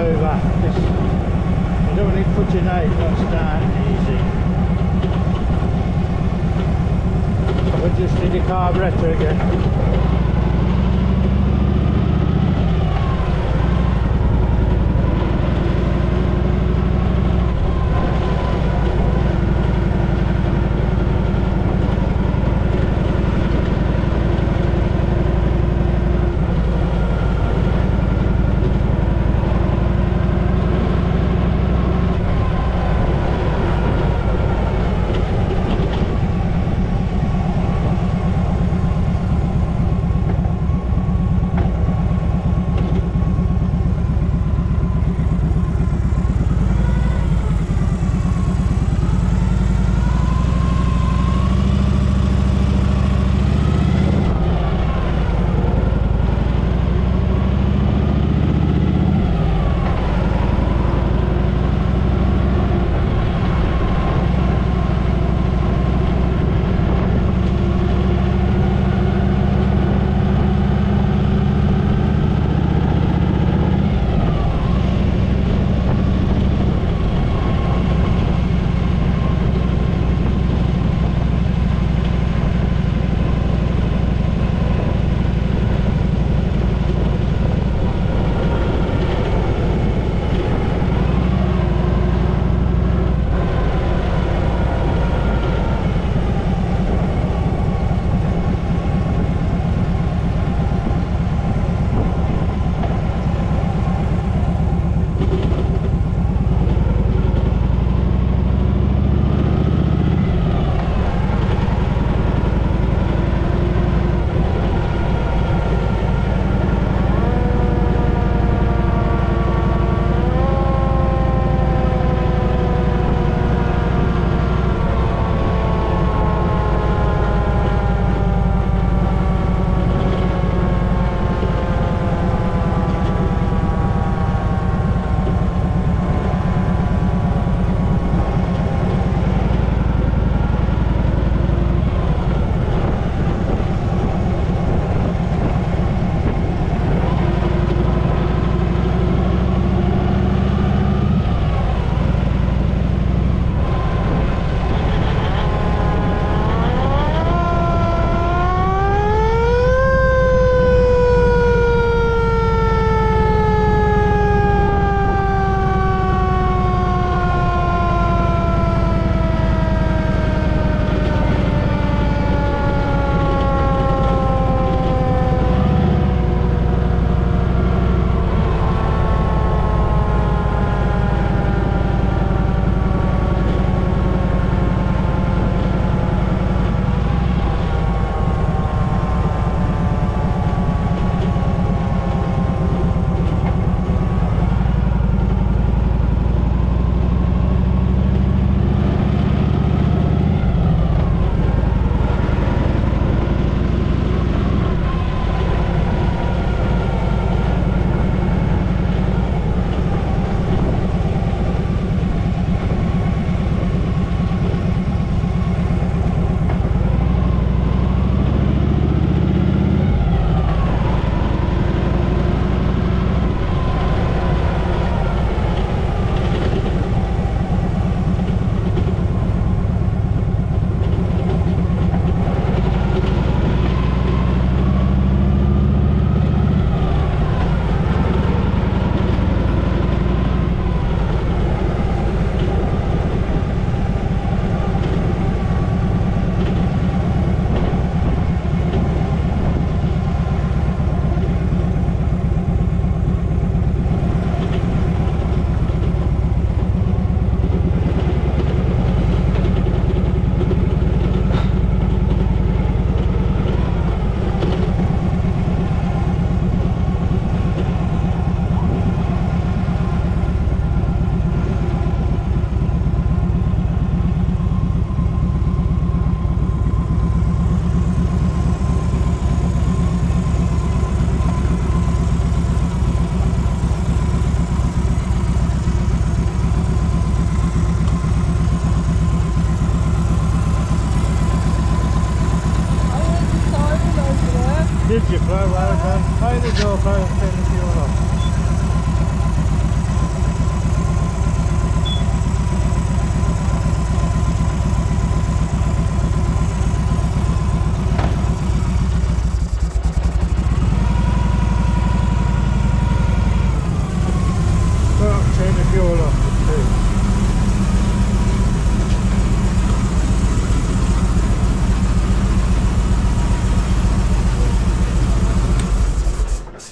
over. You don't it putting out, not starting easy. We just need a carburettor again.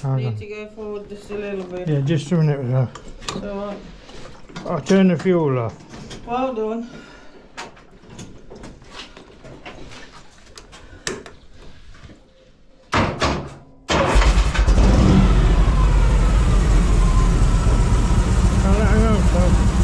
Hang need on. to go forward just a little bit. Yeah, just a minute. Now. So, um, I'll turn the fuel off. Well done.